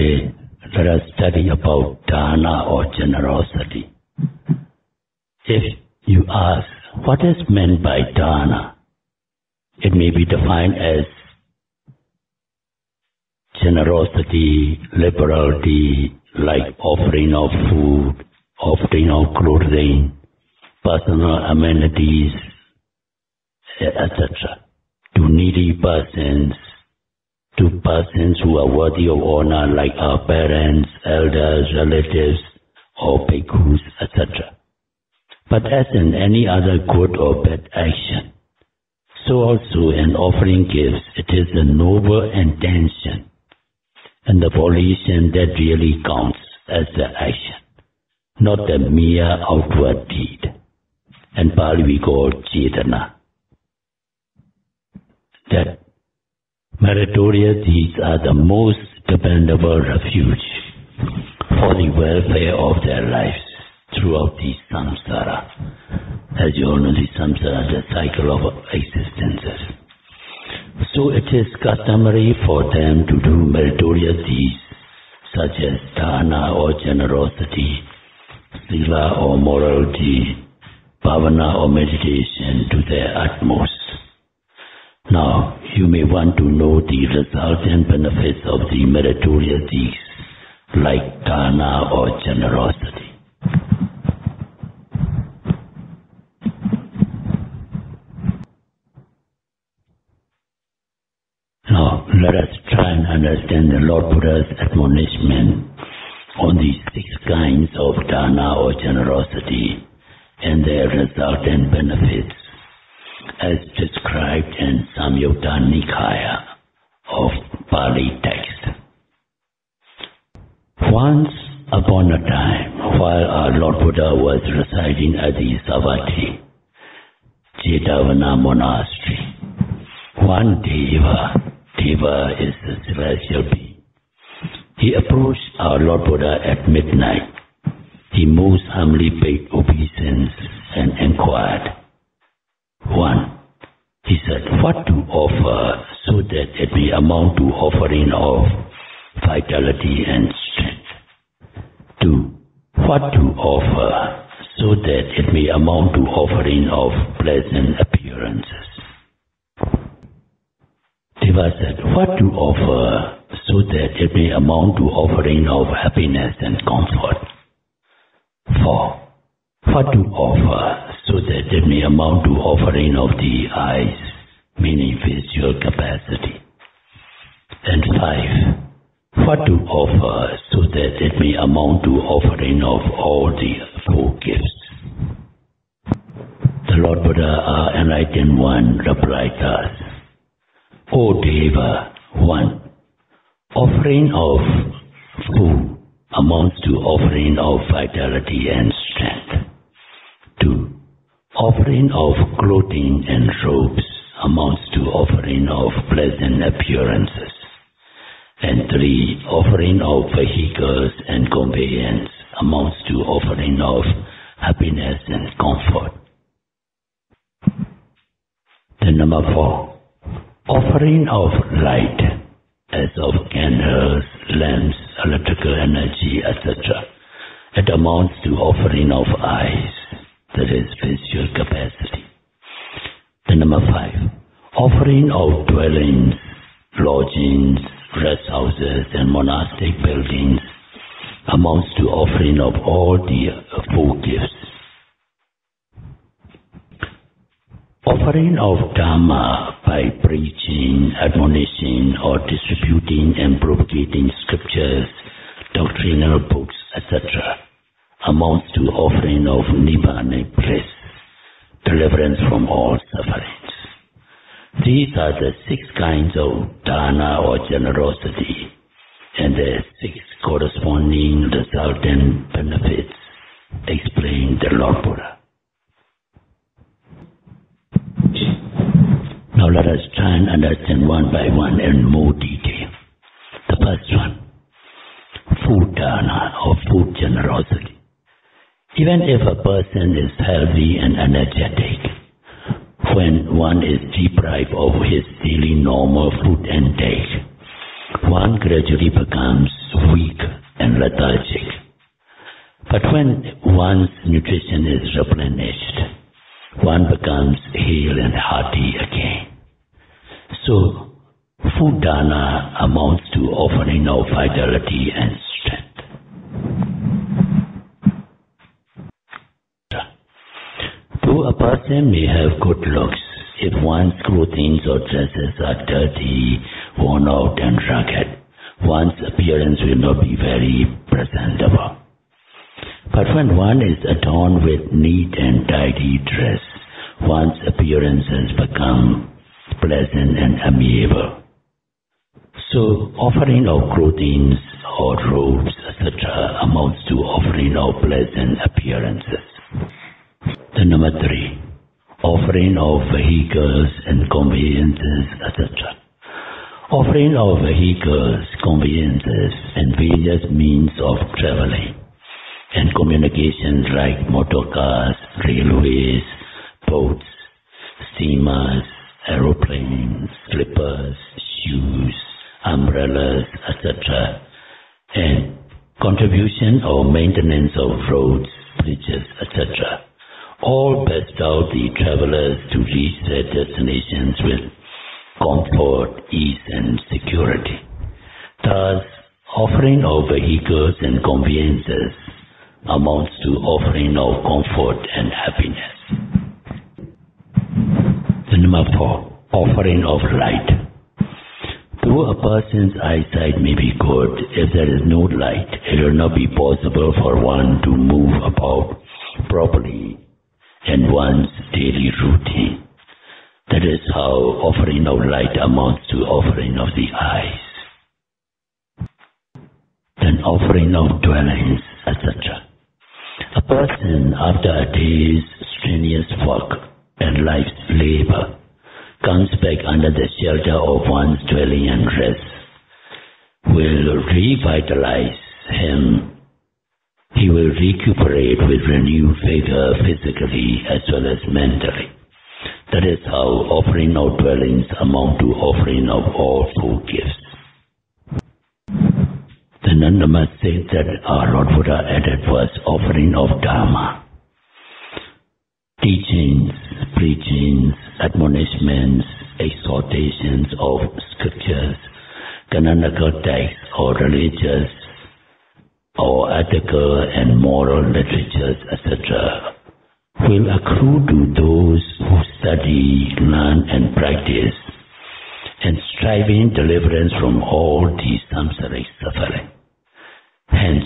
Today, let us study about dana or generosity. If you ask, what is meant by dana? It may be defined as generosity, liberality, like offering of food, offering of clothing, personal amenities, etc. to needy persons, to persons who are worthy of honor like our parents, elders, relatives, or bhikkhus, etc. But as in any other good or bad action, so also in offering gifts, it is the noble intention and the volition that really counts as the action, not the mere outward deed. And Pali we call Chetana. That meritorious deeds are the most dependable refuge for the welfare of their lives throughout the samsara. As you all know, the samsara, is the cycle of existences. So it is customary for them to do meritorious deeds such as dana or generosity, sila or morality, bhavana or meditation to their utmost. Now, you may want to know the results and benefits of the meritorious deeds like dana or generosity. Now, let us try and understand the Lord Buddha's admonishment on these six kinds of dana or generosity and their results and benefits as described in Samyutta Nikaya of Pali text. Once upon a time, while our Lord Buddha was residing at the Savatthi, Jetavana monastery, one Deva Deva is celestial being. He approached our Lord Buddha at midnight. He most humbly paid obeisance and inquired. One, he said, what to offer so that it may amount to offering of vitality and strength. Two, what to offer so that it may amount to offering of pleasant appearances. Deva said, what to offer so that it may amount to offering of happiness and comfort. Four, what to offer so that it may amount to offering of the eyes, meaning visual capacity. And five, what to offer so that it may amount to offering of all the four gifts. The Lord Buddha, our enlightened one, replied thus. O Deva, one, offering of food amounts to offering of vitality and strength. Two, offering of clothing and robes amounts to offering of pleasant appearances. And three, offering of vehicles and conveyance amounts to offering of happiness and comfort. Then number four, offering of light as of candles, lamps, electrical energy, etc. It amounts to offering of eyes, that is visual capacity. Then number five, offering of dwellings, lodgings, rest houses and monastic buildings amounts to offering of all the four gifts. Offering of Dharma by preaching, admonishing, or distributing and propagating scriptures, doctrinal books, etc., amounts to offering of Nibbana bliss, deliverance from all sufferings. These are the six kinds of dana or generosity, and the six corresponding resultant benefits explained the Lord Buddha. Now let us try and understand one by one in more detail. The first one, food dana or food generosity. Even if a person is healthy and energetic, when one is deprived of his daily normal food intake, one gradually becomes weak and lethargic. But when one's nutrition is replenished, one becomes hale and hearty again. So, food dana amounts to offering of vitality and strength. Though a person may have good looks, if one's clothing or dresses are dirty, worn out and ragged, one's appearance will not be very presentable. But when one is adorned with neat and tidy dress, one's appearance has become pleasant and amiable. So offering of clothing or robes, etc., amounts to offering of pleasant appearances. The number three, offering of vehicles and conveyances, etc. Offering of vehicles, conveyances, and various means of traveling and communications like motor cars, railways, boats, steamers, aeroplanes, slippers, shoes, umbrellas, etc. and contribution or maintenance of roads, bridges, etc. All best out the travelers to reach their destinations with comfort, ease and security. Thus, offering of vehicles and conveyances amounts to offering of comfort and happiness. The number four, offering of light. Though a person's eyesight may be good, if there is no light, it will not be possible for one to move about properly in one's daily routine. That is how offering of light amounts to offering of the eyes. Then offering of dwellings, etc. A person, after a day's strenuous work and life's labor, comes back under the shelter of one's dwelling and rest, will revitalize him. He will recuperate with renewed vigor physically as well as mentally. That is how offering of dwellings amount to offering of all four gifts. The Nandama said that our Lord Buddha added was offering of Dharma. Teachings, preachings, admonishments, exhortations of scriptures, canonical texts or religious or ethical and moral literatures, etc., will accrue to those who study, learn and practice and striving deliverance from all these samsaric suffering. Hence,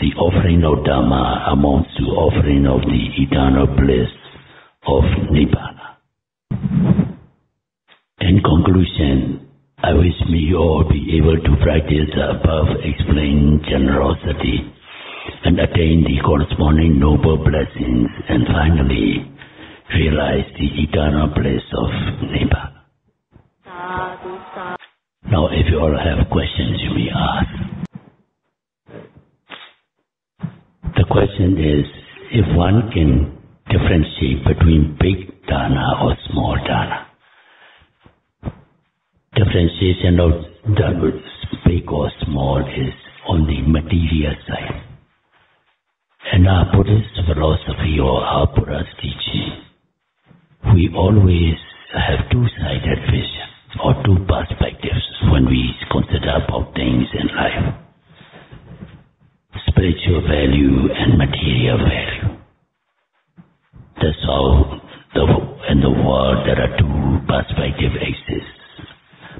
the offering of Dharma amounts to offering of the eternal bliss of Nibbana. In conclusion, I wish may you all be able to practice the above explained generosity and attain the corresponding noble blessings and finally realize the eternal bliss of Nibbana. Now, if you all have questions, you may ask. The question is if one can differentiate between big dana or small dana. Differentiation of the big or small is on the material side. In our Buddhist philosophy or our Buddha's teaching, we always have two-sided vision or two perspectives when we consider about things in life. Spiritual value and material value. That's how the, in the world there are two perspectives exist.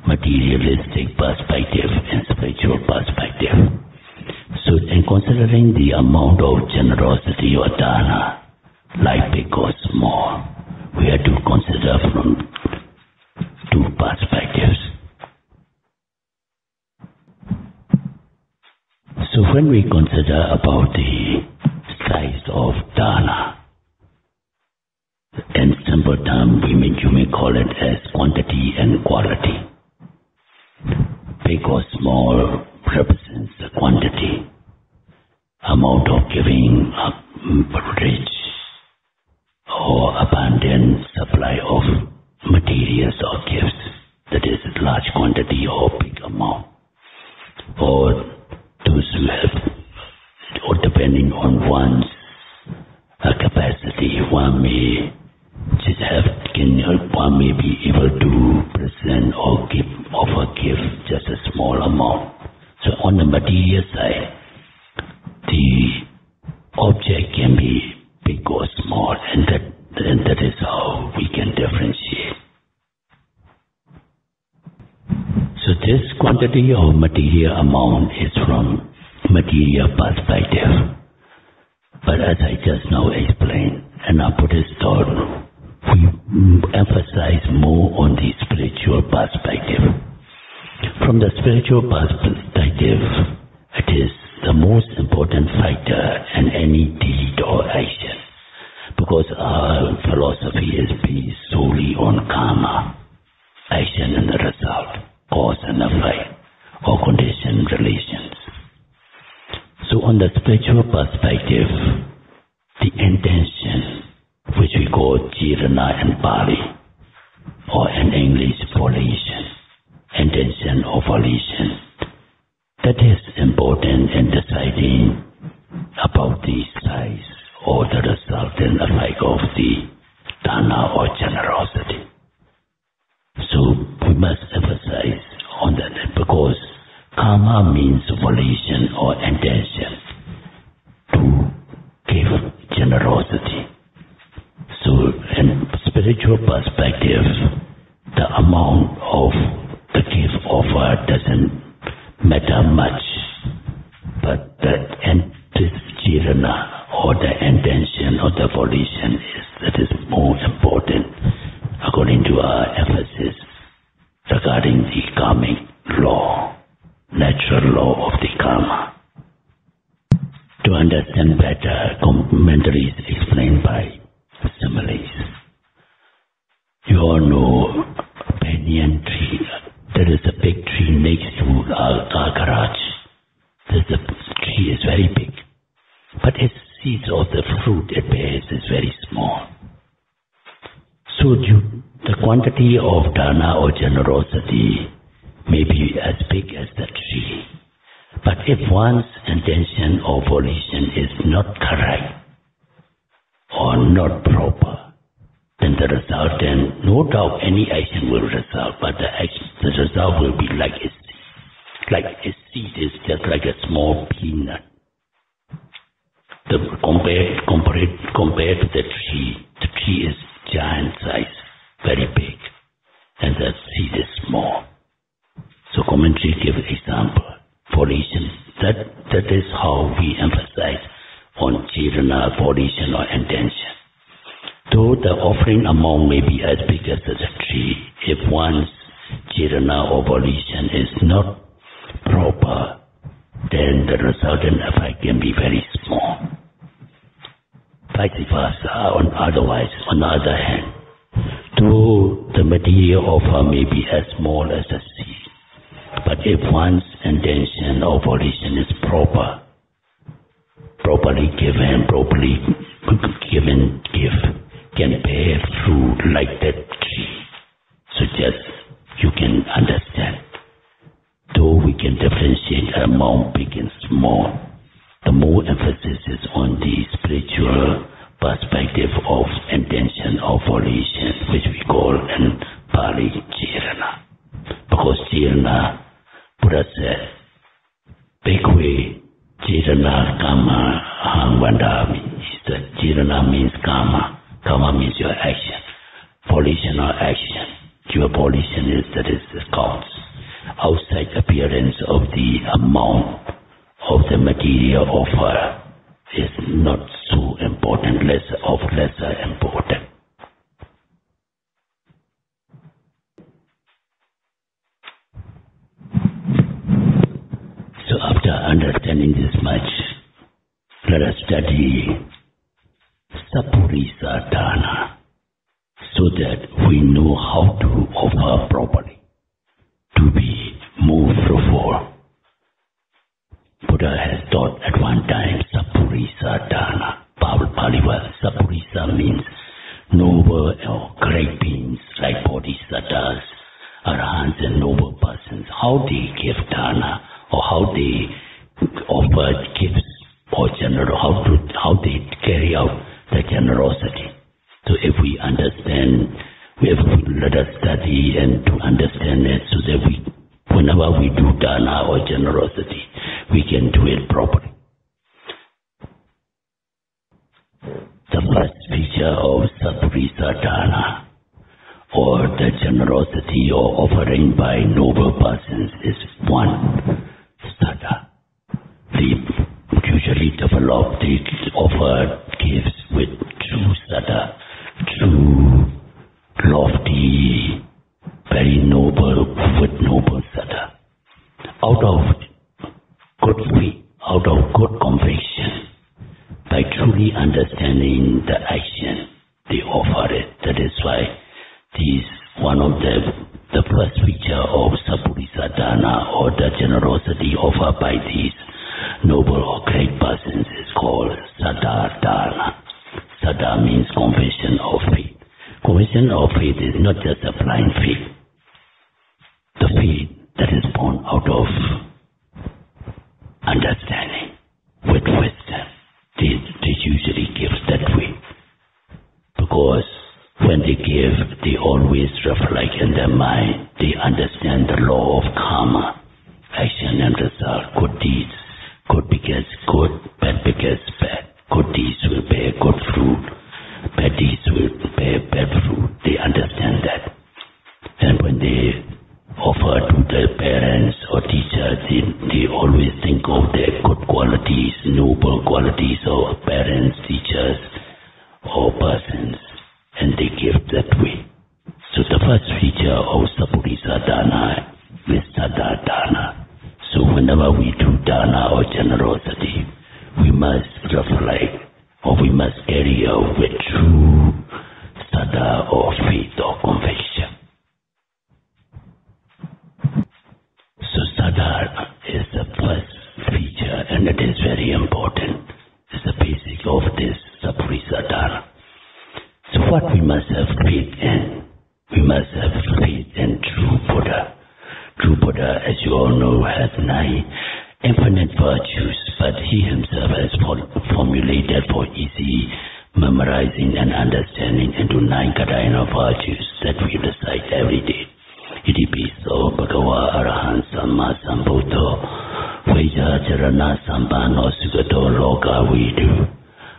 Materialistic perspective and spiritual perspective. So in considering the amount of generosity or dana, big or small, we have to consider from two perspectives. So when we consider about the size of dana, in simple term, we may, you may call it as quantity and quality big or small represents the quantity, amount of giving, mm, rich or abundant supply of materials or gifts, that is large quantity or big amount, or to help, or depending on one's uh, capacity, one may just have, can, one may be able to present or give, offer a gift just a small amount. So on the material side, the object can be big or small, and that, and that is how we can differentiate. So this quantity of material amount is from material perspective. But as I just now explained, and Buddhist thought, we emphasize more on the spiritual perspective. From the spiritual perspective, it is the most important factor in any deed or action. Because our philosophy is based solely on karma, action and the result, cause and effect, or condition relations. So on the spiritual perspective, the intention, which we call jirana and Pali, or in English, volition, intention or volition, that is important in deciding about the size or the resultant effect of the dana or generosity. So we must emphasize on that because Karma means volition or intention to give generosity. So, in spiritual perspective, the amount of the gift offered doesn't matter much, but the jirana or the intention or the volition is that is more important according to our emphasis regarding the karmic law natural law of the karma. To understand better, commentaries explained by similes. You all know a banyan tree. There is a big tree next to our, our garage. This the tree is very big, but its seeds or the fruit it bears is very small. So the quantity of dana or generosity may be as big as the tree. But if one's intention or volition is not correct or not proper, then the result, then no doubt any action will result, but the action, the result will be like a seed. Like a seed is just like a small peanut. The, compared, compared, compared to the tree, the tree is giant size, very big, and the seed is small. So commentary give example. Volition. That that is how we emphasize on jirana, volition uh, or intention. Though the offering amount may be as big as the tree, if one's jirana or volition is not proper, then the resultant effect can be very small. Vice versa, on otherwise, on the other hand, though the material offer may be as small as a seed, but if one's intention or volition is proper, properly given, properly given gift can bear fruit like that tree. So just you can understand. Though we can differentiate among big and small, the more emphasis is on the spiritual perspective of intention or volition, which we call in Pali Jirana. Because Jirana Buddha said, Bhikkhave Jirana Kama Hangvandami. He said, Jirana means karma. Karma means your action. Volition or action. Your volition is that is the cause. Outside appearance of the amount of the material offer is not so important, less of lesser important. So after understanding this much, let us study Sapurisa Dana so that we know how to offer properly to be more fruitful. Buddha has taught at one time Sapurisa Dana. Pali Sapurisa means noble or great beings like bodhisattvas, arahants and noble persons. How they give dana or how they offer gifts or general, how to, how they carry out the generosity. So if we understand, if we let us study and to understand it so that we, whenever we do dana or generosity, we can do it properly. The first feature of Sapurisa Dana or the generosity or offering by noble persons is one, saddha. They usually develop, they offer uh, gifts with true saddha, true, lofty, very noble, with noble saddha. Out of good faith, out of good conviction, by truly understanding the action, they offer it. That is why this one of the the first feature of Sapurisa Sadhana or the generosity offered by these noble or great persons is called Saddha Dana. Saddha means confession of faith. Confession of faith is not just a blind faith. The faith that is born out of understanding with wisdom. They, they usually give that way. Because when they give, they always reflect in their mind. They understand the law of karma, action and result, good deeds. Good begets good, bad begets bad. Good deeds will bear good fruit, bad deeds will bear bad fruit. They understand that. And when they offer to their parents or teachers, they, they always think of their good qualities, noble qualities of parents, teachers, or persons, and they give that way. So the first feature of Sapurisa Dana is Dana. So whenever we do dana or generosity, we must reflect or we must carry with true saddha or faith or conviction. So saddha is the first feature and it is very important. It's the basic of this Sapurisa Dana. So what we must have faith in, we must have faith in true Buddha. True Buddha, as you all know, has nine infinite virtues, but he himself has formulated for easy memorizing and understanding into nine Kadayana virtues that we recite every day. Itipiso Bhagava Arahan Samma Sambuddho Vaja Charana Sambano Sugato Loka Vidu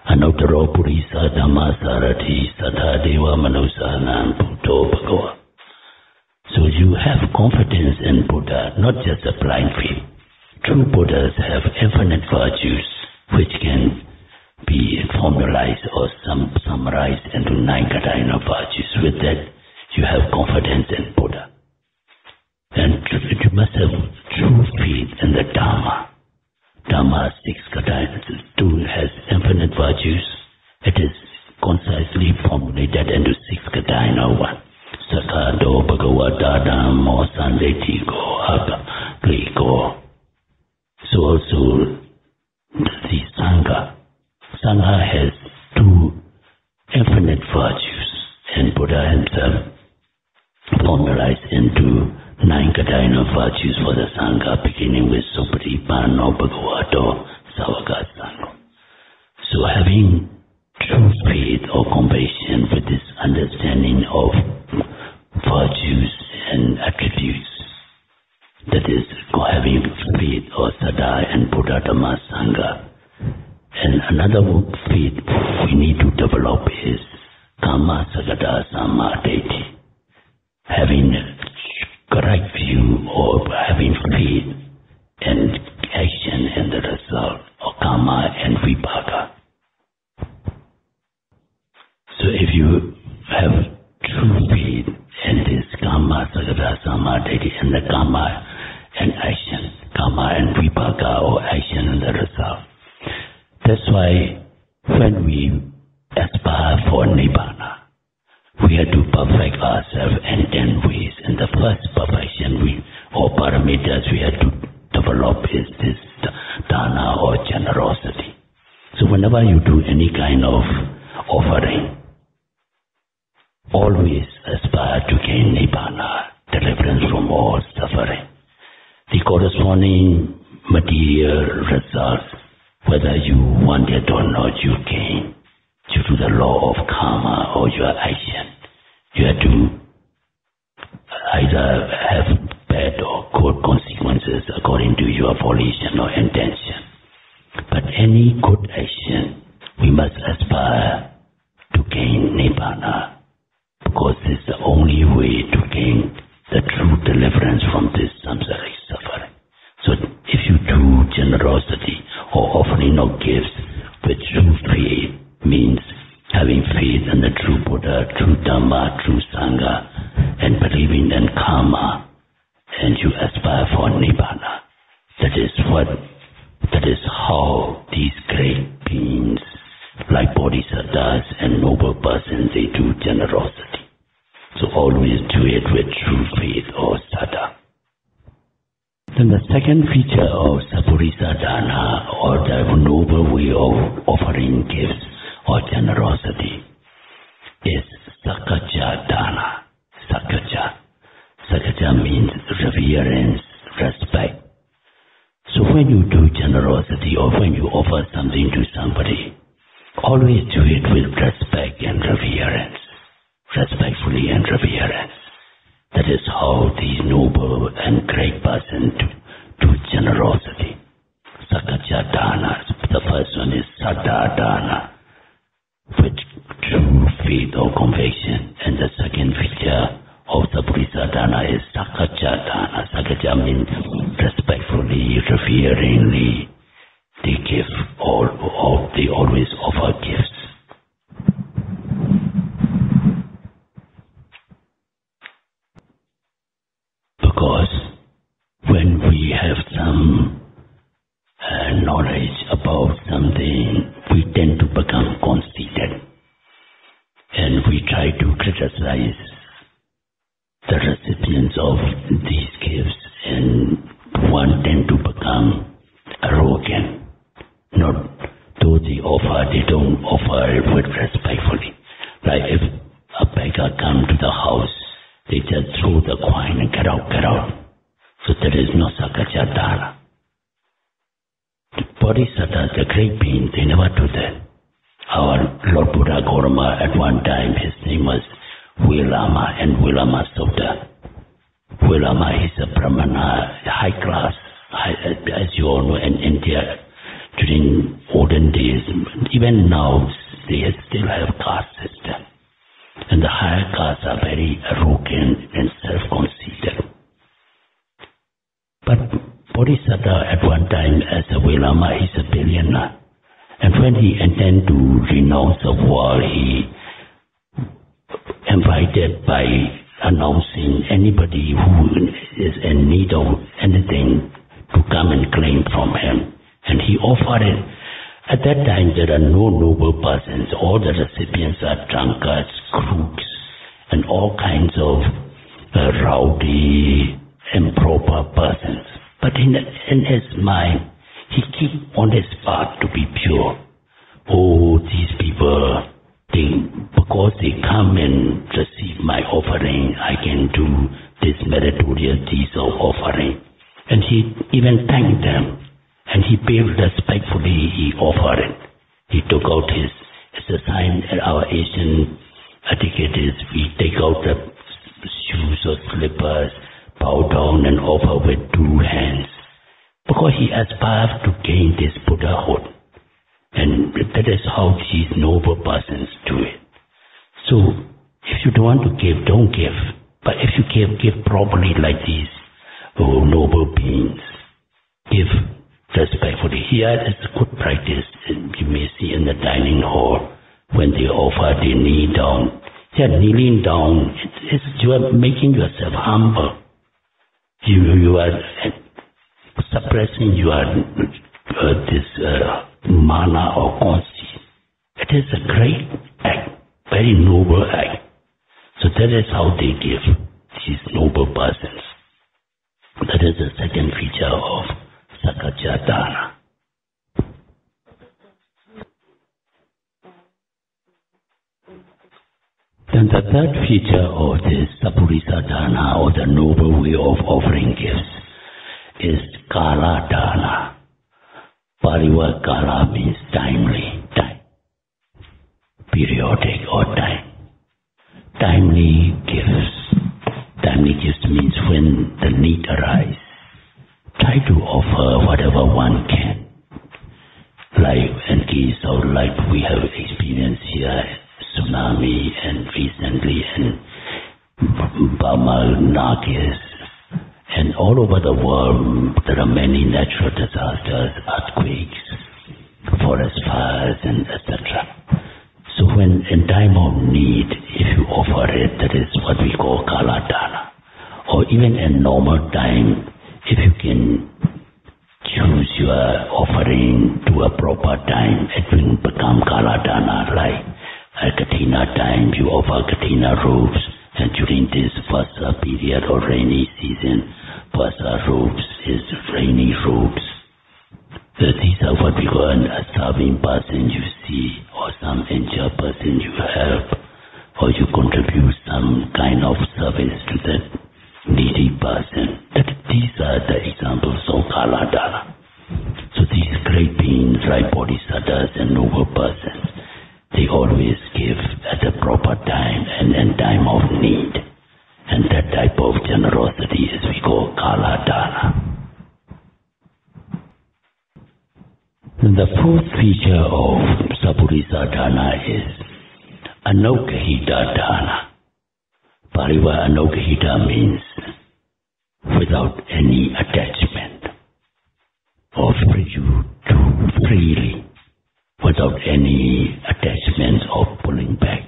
Anuttaro Purisa Dhamma Sarathi Satha Deva Manusanam Buddho Bhagava so you have confidence in Buddha, not just a blind faith. True Buddhas have infinite virtues which can be formalized or sum, summarized into nine Kadayana virtues. With that, you have confidence in Buddha. And you must have true faith in the Dharma. Dharma six Kadayana, two has infinite virtues. It is concisely formulated into six Kadayana one. Sakado Bhagavata Dhammo Sandetiko Abba Griko. So also the Sangha. Sangha has two infinite virtues and Buddha himself formalized into nine Kadayana virtues for the Sangha beginning with Supatipano Bhagavato Savaka Sangha. So having true faith or compassion with this understanding of virtues and attributes. That is having faith or saddha and Buddha Dhamma Sangha. And another faith we need to develop is Kama Sagata Samadhi. Having correct view or having faith and action and the result of Kama and Vipaka. So if you have true faith in this Kama, Sagata, Samadhi, and the Kama and action, karma and Vipaka or action and the result. That's why when we aspire for Nibbana, we have to perfect ourselves in ten ways. And the first perfection we or parameters we have to develop is this dana or generosity. So whenever you do any kind of offering, always aspire to gain Nibbana, deliverance from all suffering. The corresponding material results whether you want it or not, you gain due to the law of karma or your action. You have to either have bad or good consequences according to your volition or intention. But any good action, we must aspire to gain Nibbana because this is the only way to gain the true deliverance from this samsaric suffering. So if you do generosity or offering of gifts with true faith means having faith in the true Buddha, true Dhamma, true Sangha, and believing in karma, and you aspire for Nibbana. That is what, that is how these great beings, like bodhisattvas and noble persons, they do generosity. So always do it with true faith or saddha. Then the second feature of Sappurisa Dana, or the noble way of offering gifts or generosity, is Sakkacca Dana. Sakkacca. Sakkacca means reverence, respect. So when you do generosity or when you offer something to somebody, always do it with respect and reverence. Respectfully and reverence. That is how these noble and great persons do, do generosity. Sakkacca Dana. The first one is Saddha Dana, with true faith or conviction. And the second feature of the Purisa Dana is Sakkacca Dana. Sakkacca means respectfully, reveringly. They give all, all they always offer gifts. Because when we have some uh, knowledge about something, we tend to become conceited. And we try to criticize the recipients of these gifts and one tend to become arrogant. Not though they offer, they don't offer it with respectfully. Like if a beggar come to the house, they just throw the coin and get out, get out. So there is no sakkaccadana. The Bodhisattvas, the great beings, they never do that. Our Lord Buddha Gautama, at one time, his name was Velama and Velama Sutta. Velama is a Brahmana, high class, as you all know, in India, during olden days, even now, they still have caste system. And the higher castes are very arrogant and self-conceited. But Bodhisattva at one time as a Velama, he's a billionaire. And when he intended to renounce the world, he invited by announcing anybody who is in need of anything to come and claim from him. And he offered it. At that time, there are no noble persons. All the recipients are drunkards, crooks, and all kinds of uh, rowdy, improper persons. But in, in his mind, he keep on his path to be pure. Oh, these people, they, because they come and receive my offering, I can do this meritorious deeds of offering. And he even thanked them. And he paid respectfully, he offered it. He took out his, as a sign in our Asian etiquette is we take out the shoes or slippers, bow down and offer with two hands. Because he aspires to gain this Buddhahood. And that is how these noble persons do it. So, if you don't want to give, don't give. But if you give, give properly like these oh, noble beings. Give respectfully. Here is a good practice. You may see in the dining hall when they offer, they kneel down. They are kneeling down. It's, it's, you are making yourself humble. You, you are suppressing your uh, this uh, mana or conceit. It is a great act, very noble act. So that is how they give these noble persons. That is the second feature of Sakkaccadana. Then the third feature of this Sapurisa Dana or the noble way of offering gifts is Kala Dana. Pali kala means timely, time. Periodic or time. Timely gifts. Timely gifts means when the need arises. Try to offer whatever one can. Like in case of life we have experienced here, tsunami and recently in Burma, Nargis, and all over the world there are many natural disasters, earthquakes, forest fires and etc. So when in time of need, if you offer it, that is what we call kaladana. Or even in normal time, if you can choose your offering to a proper time, it will become kaladana. Like at Katina time, you offer Katina robes, and during this first period of rainy season, first robes is rainy robes. So these are what we call a starving person you see, or some injured person you help, or you contribute some kind of service to that needy person. That these are the examples of Kaladana. So these great beings, like bodhisattvas and noble persons, they always give at the proper time and in time of need. And that type of generosity is we call Kaladana. The fourth feature of Sapurisa Dana is Anokhita Dana. Pariva Anokhita means without any attachment. Offer you to freely, without any attachment or pulling back,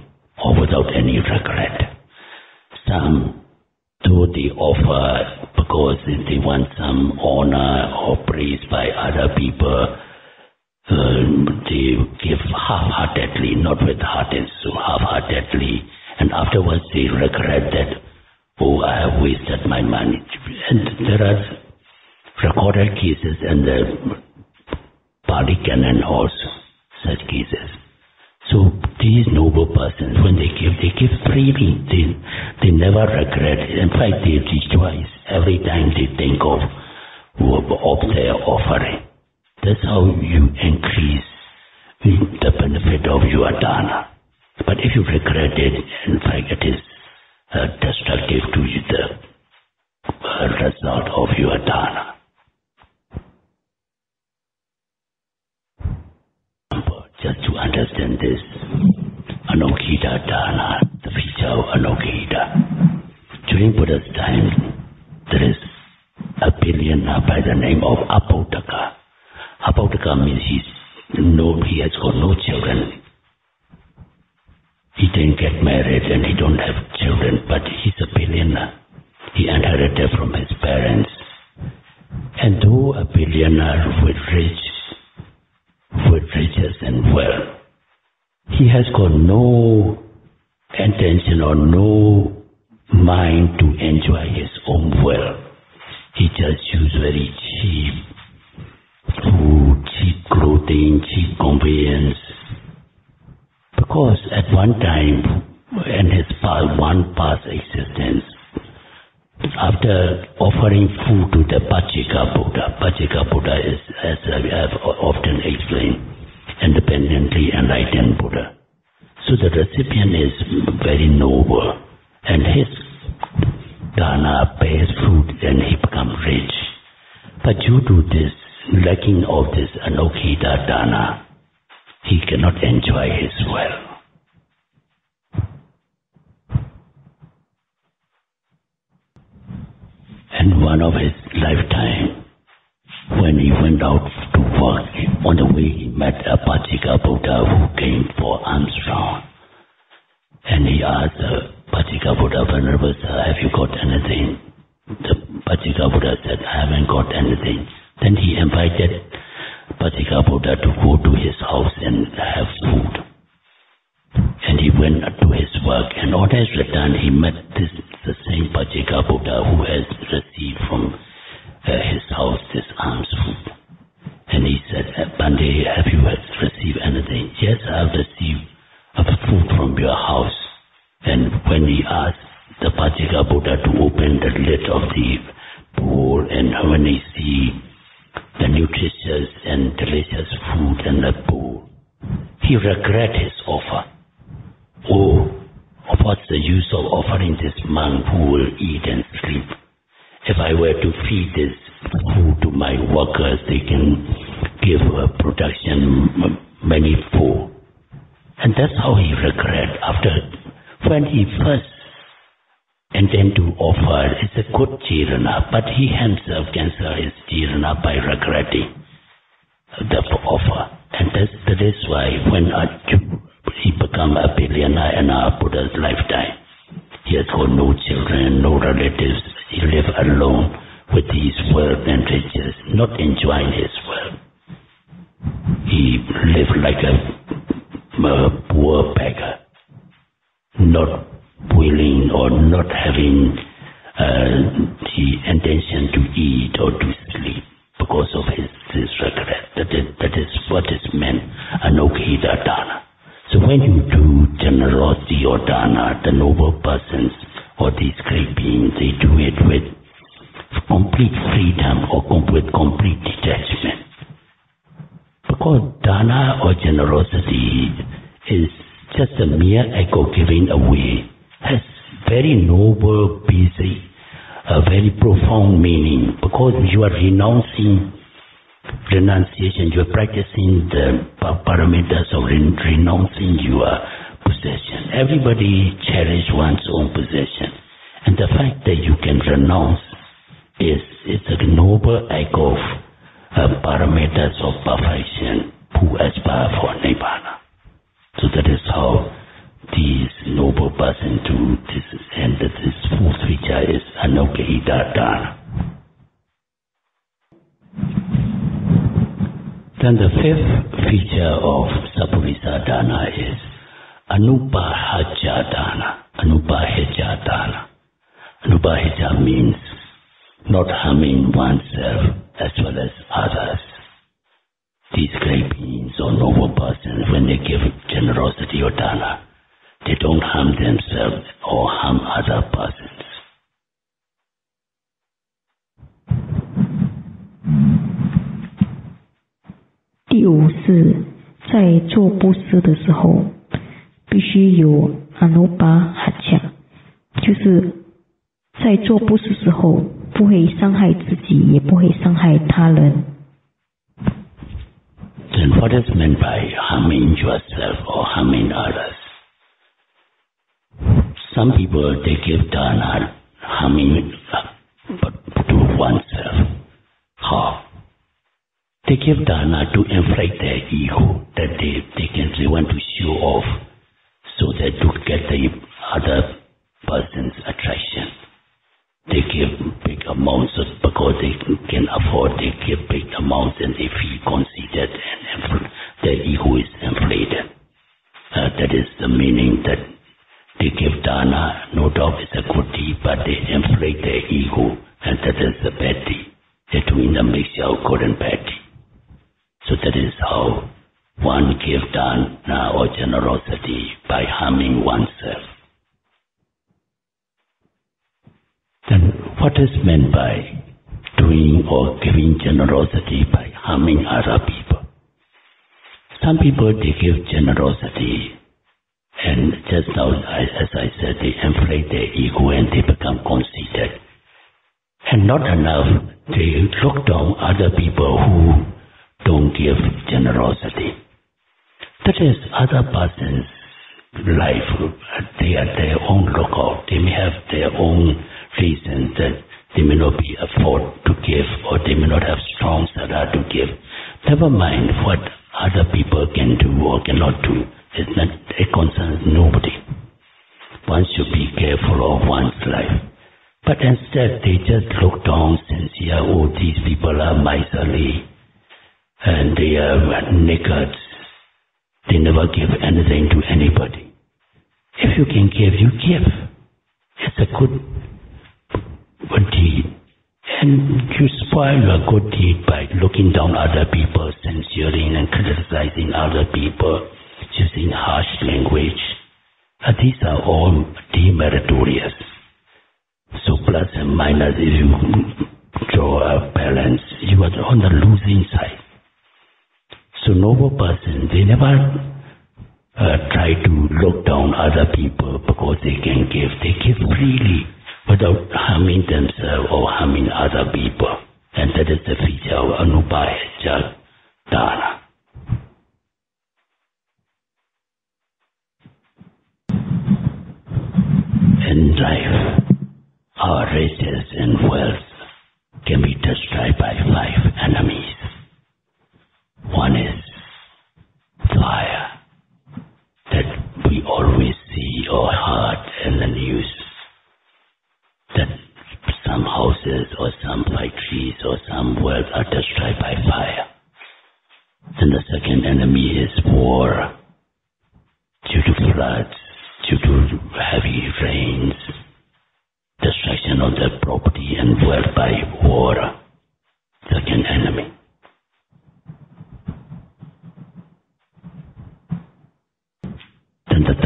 or without any regret. Some do the offer because they want some honor or praise by other people um, they give half-heartedly, not with heart and soul, half-heartedly, and afterwards they regret that, oh, I have wasted my money. And there are recorded cases in the Pali Canon also, such cases. So these noble persons, when they give, they give freely. They, they never regret. It. In fact, they rejoice every time they think of, of their offering. That's how you increase the benefit of your dana. But if you regret it, in fact, it is uh, destructive to you, the uh, result of your dana. Just to understand this, Anokhita dana, the feature of Anokhita. During Buddha's time, there is a billionaire by the name of Aputtaka. Aputtaka means he's no, he has got no children. He didn't get married and he don't have children, but he's a billionaire. He inherited from his parents. And though a billionaire with rich, with riches and wealth, he has got no intention or no mind to enjoy his own wealth. He just use very cheap food, cheap clothing, cheap conveyance. Because at one time, in his past, one past existence, after offering food to the Pacceka Buddha, Pacceka Buddha is, as I have often explained, independently enlightened Buddha. So the recipient is very noble, and his dana bears fruit, and he becomes rich. But due to this lacking of this Anokhita dana, he cannot enjoy his wealth. And one of his lifetime, when he went out to work, on the way he met a Pacceka Buddha who came for alms round. And he asked the Pacceka Buddha, Venerable Sir, have you got anything? The Pacceka Buddha said, I haven't got anything. Then he invited Pacceka Buddha to go to his house and have food. And he went to his work, and on his return, he met this the same Pacceka Buddha who has received from uh, his house this alms food. And he said, Bhante, have you received anything? Yes, I have received a food from your house. And when he asked the Pacceka Buddha to open the lid of the bowl, and when he see the nutritious and delicious food in the bowl. He regret his offer. Oh, what's the use of offering this man who will eat and sleep? If I were to feed this food to my workers, they can give a production many food. And that's how he regret after when he first intend to offer it's a good cetana, but he himself cancel his cetana by regretting the offer. And that's, that is why when Jew, he become a billionaire in our Buddha's lifetime, he has got no children, no relatives, he live alone with his wealth and riches, not enjoying his wealth. He live like a, a poor beggar, not willing or not having uh, the intention to eat or to sleep because of his, his regret. That is, that is what is meant anuggahita dana. So when you do generosity or dana, the noble persons or these great beings, they do it with complete freedom or with complete detachment. Because dana or generosity is just a mere act of giving away has very noble, busy, a very profound meaning because you are renouncing renunciation, you are practicing the paramitas of renouncing your possession. Everybody cherish one's own possession. And the fact that you can renounce is, is a noble act of uh, paramitas of perfection who aspire for Nibbana. So that is how these noble person to this and that this fourth feature is Anuggahita Dana. Then the fifth feature of Sapurisa Dana is Anupahacca Dana. Anupahacca Dana. Anupahacca means not harming oneself as well as others. These great beings or noble persons, when they give generosity or dana, they don't harm themselves or harm other persons. 第五是，在做布施的时候，必须有阿努巴哈恰，就是在做布施时候，不会伤害自己，也不会伤害他人。Then what is meant by harming yourself or harming others? Some people they give dana harming but to oneself. How? They give dana to inflate their ego that they, they can they want to show off so that to get the other person's attraction. They give big amounts of, because they can afford, they give big amounts and they feel conceited and their ego is inflated. Uh, that is the meaning that they give dana, no doubt it's a good deed, but they inflate their ego, and that is the bad deed. They're doing a mixture of good and bad deed. So that is how one gives dana or generosity by harming oneself. Then what is meant by doing or giving generosity by harming other people? Some people they give generosity and just now, as I said, they inflate their ego and they become conceited. And not enough, they look down other people who don't give generosity. That is other person's life. They are their own lookout. They may have their own reasons that they may not be afford to give or they may not have strong saddha to give. Never mind what other people can do or cannot do. It's not, it concerns nobody. One should be careful of one's life. But instead, they just look down sincere, oh, these people are miserly and they are naked. They never give anything to anybody. If you can give, you give. It's a good, good deed. And you spoil your good deed by looking down other people, censuring and criticizing other people, using harsh language. These are all demeritorious. So plus and minus, if you draw a balance. You are on the losing side. So noble person, they never uh, try to look down other people because they can give. They give freely without harming themselves or harming other people. And that is the feature of Anupahacca Dana. In life, our riches and wealth can be destroyed by five enemies. One is fire that we always see or heard in the news that some houses or some factories or some wells are destroyed by fire. And the second enemy is war due to floods, due to heavy rains, destruction of the property and wealth by war. Second enemy.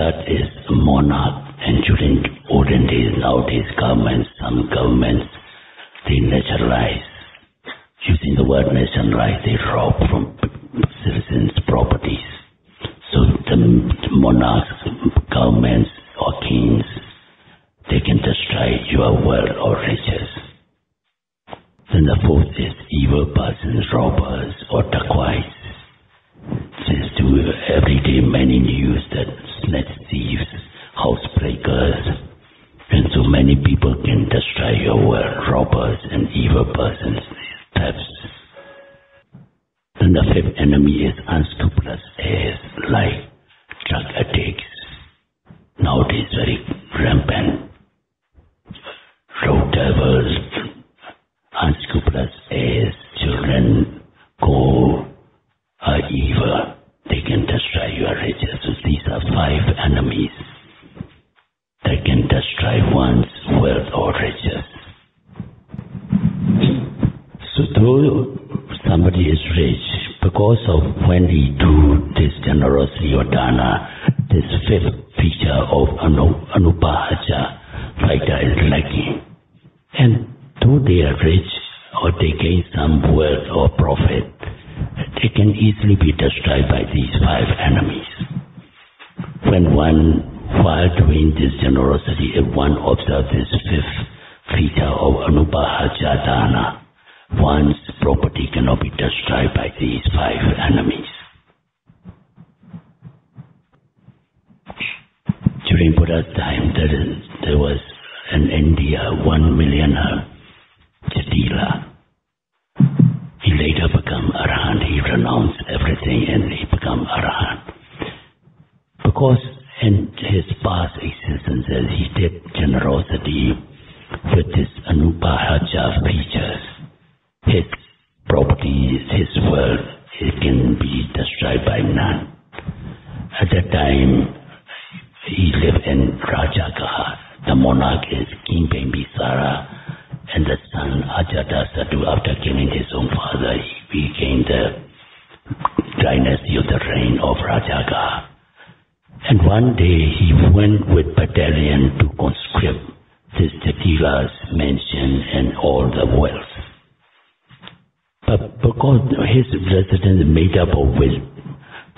Third is monarch. And during olden days, nowadays, governments, some governments, they nationalize. Using the word nationalize, they rob from citizens' properties. So the monarchs, governments, or kings, they can destroy your wealth or riches. Then the fourth is evil persons, robbers, or dacoits. This do every day many news Jatila. He later became Arahant. He renounced everything and he became Arahant. Because in his past existences, he did generosity with his anupahacca features his properties, his wealth, it can be destroyed by none. At that time, he lived in Rajagaha. The monarch is King Bimbisara, and the son Ajatasattu, after killing his own father, he became the dynasty of the reign of Rajagaha. And one day he went with battalion to conscript this Jatila's mansion and all the wealth. But because his residence is made up of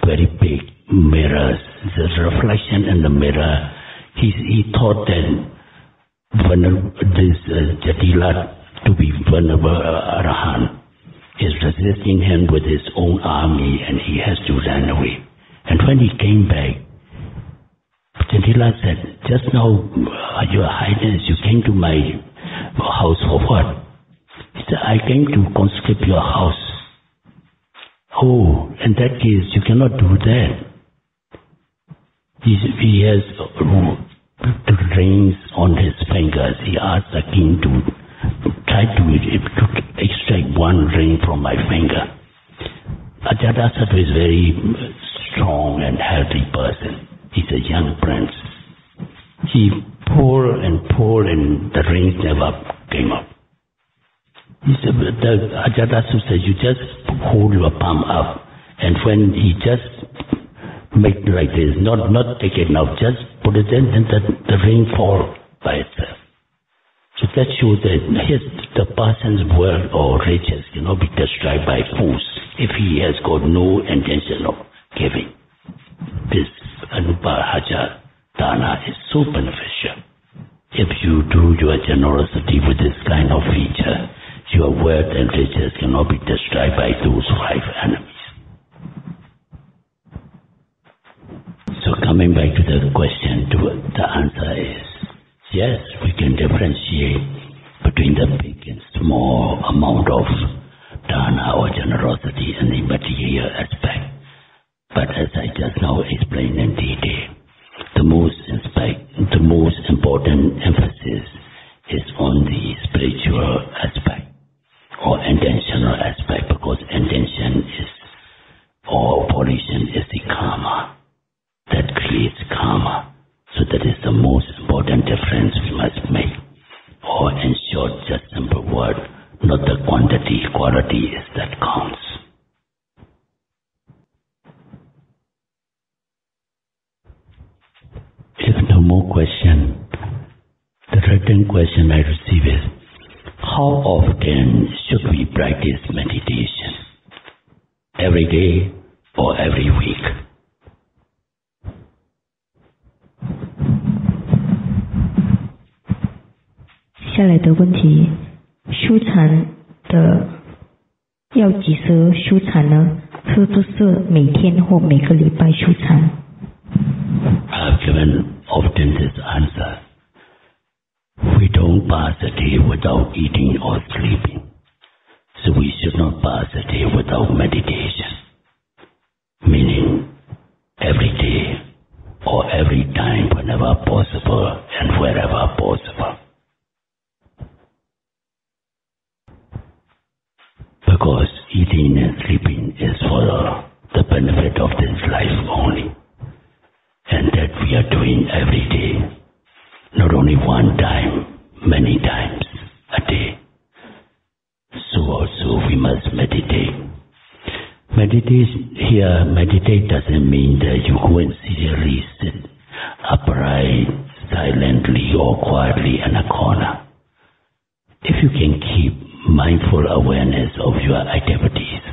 very big mirrors, the reflection in the mirror, he, he thought that this uh, Jatila to be vulnerable uh, Arahan is resisting him with his own army and he has to run away. And when he came back, Jatila said, just now, uh, your highness, you came to my house for what? He said, I came to conscript your house. Oh, in that case, you cannot do that. He, he has rings on his fingers. He asked the king to try to, to extract one ring from my finger. Ajatasattu is very strong and healthy person. He's a young prince. He pulled and pulled and the rings never came up. He said, Ajatasattu said, you just hold your palm up. And when he just make like this, not, not take it now, just put it in and the, the ring fall by itself. So that shows that his, the person's wealth or riches cannot be destroyed by force if he has got no intention of giving. This Anupahacca dana is so beneficial. If you do your generosity with this kind of feature, your wealth and riches cannot be destroyed by those five enemies. Coming back to the question, the answer is yes, we can differentiate between the big and small amount of dana or generosity and the material aspect. But as I just now explained in detail, the most the most important emphasis is on the spiritual aspect or intentional 几时修禅呢？是不是每天或每个礼拜修禅？I've given often this answer. We don't pass a day without eating or sleeping. So we should not pass a day without meditation. Meaning, every day or every time whenever possible and wherever possible. Because eating and sleeping is for the benefit of this life only and that we are doing every day. Not only one time, many times a day. So also we must meditate. Meditate here, meditate doesn't mean that you go and seriously sit upright, silently or quietly in a corner. If you can keep mindful awareness of your activities,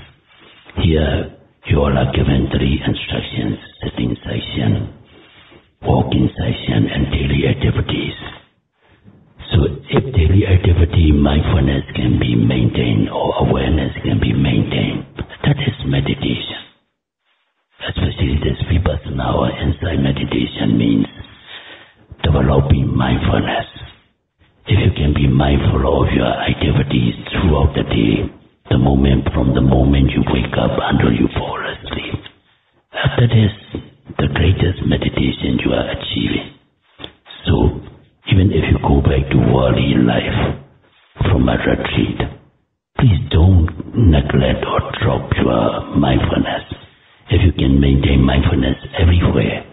here you all are given three instructions, sitting session, walking session and daily activities. So if daily activity mindfulness can be maintained or awareness can be maintained, that is meditation. Especially this vipassana or insight meditation means developing mindfulness. If you can be mindful of your activities throughout the day, the moment from the moment you wake up until you fall asleep, that is the greatest meditation you are achieving. So, even if you go back to worldly life from a retreat, please don't neglect or drop your mindfulness. If you can maintain mindfulness everywhere,